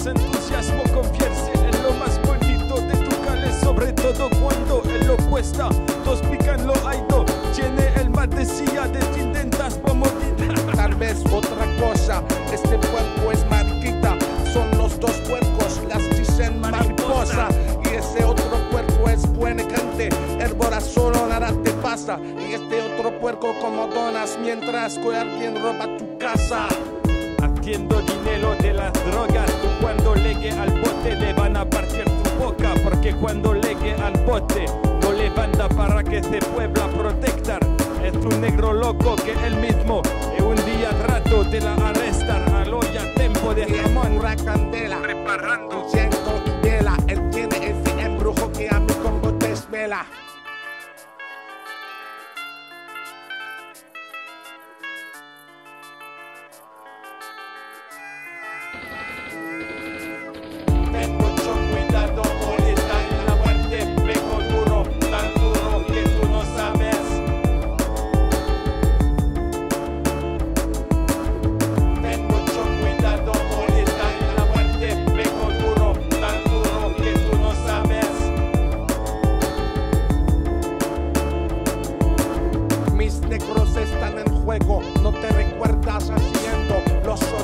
más entusiasmo, confiarse en lo más bonito de tu cale, sobre todo cuando él lo cuesta. Dos pican lo aido, tiene el más decía, defienden las pomotitas. Tal vez otra cosa, este cuerpo es marquita, son los dos cuerpos, las dicen mariposa. Y ese otro cuerpo es buen cante, herbora solo nada te pasa. Y este otro puerco como donas mientras que alguien roba tu casa. Haciendo dinero de las drogas, cuando llegue al bote le van a partir tu boca, porque cuando llegue al bote no levanta para que se puebla protectar. Es un negro loco que él mismo y un día trato de la arrestar. Aló ya tiempo de jamón pura candela, preparando. vela. Él tiene ese embrujo que a mí como desvela. Ten no te recuerdas haciendo los sos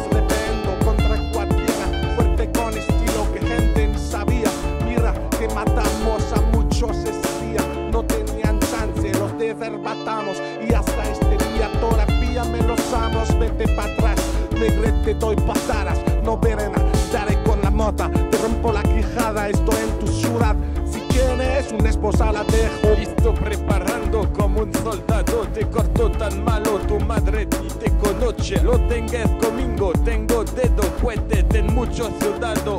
contra cualquiera, fuerte con estilo que gente sabía. Mira que matamos a muchos ese día, no tenían chance, los desverbatamos y hasta este día todavía me los amos. Vete para atrás, negrete doy patadas, no verena, daré con la mota, te rompo la quijada, estoy en tu ciudad. Quieres una esposa la dejo Listo preparando como un soldado. Te corto tan malo tu madre ni te conoce. Lo tengas conmigo, tengo dedo fuerte en la muerte